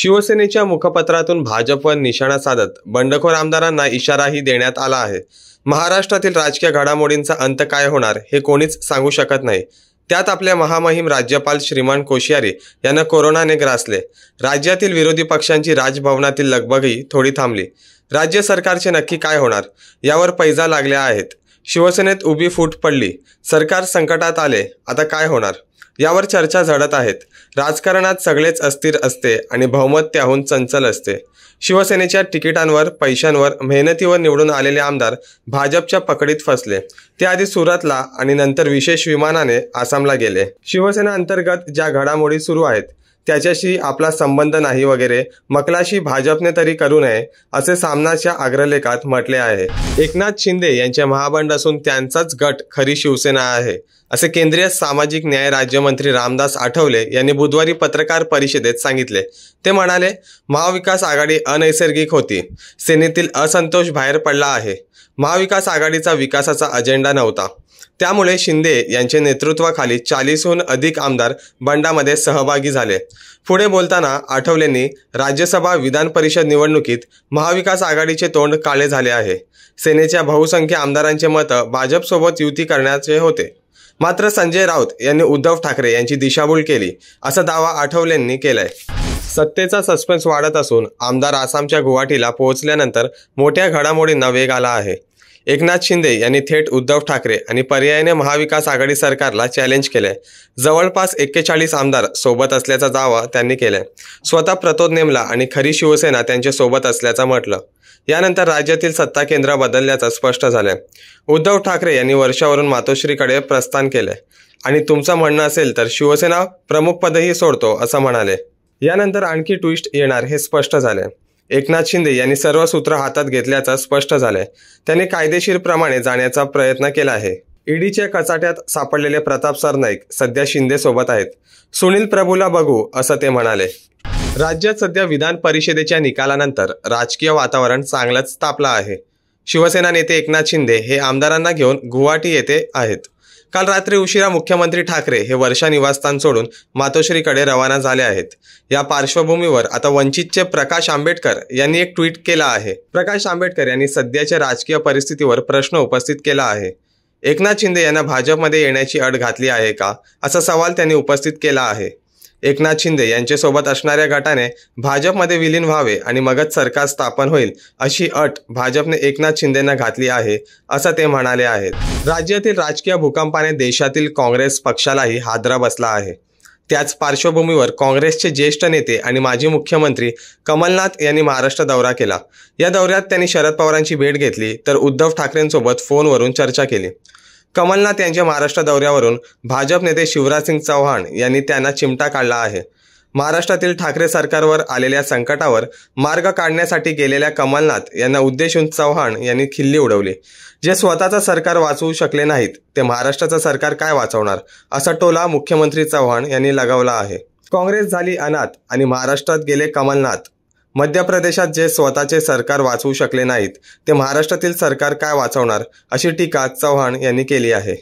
शिवसेनेच्या मुखपत्रातून भाजपवर निशाणा साधत बंडखोर आमदारांना इशाराही देण्यात आला आहे. महाराष्ट्रातील राजकीय घडामोडींचा अंत काय होणार हे कोणीच सांगू शकत नाही. त्यात आपल्या महामहिम राज्यपाल श्रीमान कोश्यारी यांना कोरोनाने ग्रासले. राज्यातील विरोधी पक्षांची राजभवनातील लगबगही थोडी थांबली. राज्य सरकारचे नक्की काय होणार? यावर पैजा लागल्या आहेत. शिवसेनेत उभी फूट पडली. सरकार संकटात आले. आता काय होणार? यावर चर्चा झडत आहेत. राजकारणात सगळेच अस्थिर असते आणि बहुमत त्याहून चंचल असते. शिवसेनेच्या तिकिटांवर पैशांवर मेहनतीवर निवडून आलेले आमदार भाजपच्या पकडीत फसले. ते आधी सुरतला आणि नंतर विशेष विमानाने आसामला गेले. शिवसेना अंतर्गत ज्या घडामोडी सुरू आहेत त्याच्याशी आपला संबंध नाही वगैरे मकलाशी भाजपने तरी करू नये असे सामनाच्या अग्रलेखात म्हटले आहे. एकनाथ शिंदे यांचे महाबंड असून त्यांचाच गट खरी शिवसेना आहे असे केंद्रीय सामाजिक न्याय राज्यमंत्री रामदास आठवले यांनी बुधवारी पत्रकार परिषदेत सांगितले. ते म्हणाले महाविकास आघाडी अनैसर्गिक होती. सेनेतील असंतोष बाहेर पडला आहे. महाविकास आघाडीचा विकासाचा अजेंडा नव्हता. त्यामुळे शिंदे यांच्या नेतृत्वाखाली चाळीसहून अधिक आमदार बंडामध्ये सहभागी झाले. पुढे बोलताना आठवलेंनी राज्यसभा विधान परिषद निवडणुकीत महाविकास आघाडीचे तोंड काळे झाले आहे. सेनेच्या बहुसंख्य आमदारांचे मत भाजपसोबत युती करण्याचे होते. मात्र संजय राऊत यांनी उद्धव ठाकरे यांची दिशाभूल केली असा दावा आठवलेंनी केलाय. सत्तेचा सस्पेन्स वाढत असून आमदार आसामच्या गुवाहाटीला पोहोचल्यानंतर मोठ्या घडामोडींना वेग आला आहे. एकनाथ शिंदे यांनी थेट उद्धव ठाकरे आणि पर्यायाने महाविकास आघाडी सरकारला चॅलेंज केले. जवळपास एक्केचाळीस आमदार सोबत असल्याचा दावा त्यांनी केलाय. स्वतः प्रतोद नेमला आणि खरी शिवसेना त्यांच्यासोबत असल्याचं म्हटलं. यानंतर राज्यातील सत्ता केंद्र बदलल्याचं स्पष्ट झालंय. उद्धव ठाकरे यांनी वर्षावरून मातोश्रीकडे प्रस्थान केलंय. आणि तुमचं म्हणणं असेल तर शिवसेना प्रमुखपदही सोडतो असं म्हणाले. यानंतर आणखी ट्विस्ट येणार हे स्पष्ट झालंय. एकनाथ शिंदे यांनी सर्व सूत्र हातात घेतल्याचं स्पष्ट झालंय. त्यांनी कायदेशीरप्रमाणे जाण्याचा प्रयत्न केला आहे. ईडीच्या कचाट्यात सापडलेले प्रताप सरनाईक सध्या शिंदे सोबत आहेत. सुनील प्रभूला बघू असं ते म्हणाले. राज्यात सध्या विधान परिषदेच्या निकालानंतर राजकीय वातावरण चांगलंच तापलं आहे. शिवसेना नेते एकनाथ शिंदे हे आमदारांना घेऊन गुवाहाटी येथे आहेत. काल रात्री उशिरा मुख्यमंत्री ठाकरे हे वर्षा निवासस्थान सोडून मातोश्रीकडे रवाना झाले आहेत. या पार्श्वभूमीवर आता वंचितचे प्रकाश आंबेडकर यांनी एक ट्विट केला आहे. प्रकाश आंबेडकर यांनी सध्याच्या राजकीय परिस्थितीवर प्रश्न उपस्थित केला आहे. एकनाथ शिंदे यांना भाजपमध्ये येण्याची अट घातली आहे का? असा सवाल त्यांनी उपस्थित केला आहे. एकनाथ शिंदे यांच्यासोबत असणाऱ्या गटाने भाजपमध्ये विलीन व्हावे आणि मगच सरकार स्थापन होईल अशी अट भाजपने एकनाथ शिंदेंना घातली आहे असं ते म्हणाले आहेत. राज्यातील राजकीय भूकंपाने देशातील काँग्रेस पक्षालाही हादरा बसला आहे. त्याच पार्श्वभूमीवर काँग्रेसचे ज्येष्ठ नेते आणि माजी मुख्यमंत्री कमलनाथ यांनी महाराष्ट्र दौरा केला. या दौऱ्यात त्यांनी शरद पवारांची भेट घेतली तर उद्धव ठाकरेंसोबत फोनवरून चर्चा केली. कमलनाथ यांच्या महाराष्ट्र दौऱ्यावरून भाजप नेते शिवराजसिंग चव्हाण चौहान यांनी त्यांना चिमटा काढला आहे. महाराष्ट्रातील ठाकरे सरकारवर आलेल्या संकटावर मार्ग काढण्यासाठी गेलेल्या कमलनाथ यांना उद्देशून चव्हाण यांनी खिल्ली उडवली. जे स्वतःचं सरकार वाचवू शकले नाहीत ते महाराष्ट्राचं सरकार काय वाचवणार असा टोला मुख्यमंत्री चव्हाण यांनी लगावला आहे. काँग्रेस झाली अनाथ आणि महाराष्ट्रात गेले कमलनाथ. मध्य प्रदेशात जे स्वतःचे सरकार वाचवू शकले नाहीत ते महाराष्ट्रातील सरकार काय वाचवणार अशी टीका चव्हाण यांनी केली आहे.